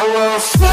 Everything that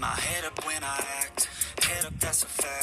My head up when I act. Head up, that's a fact.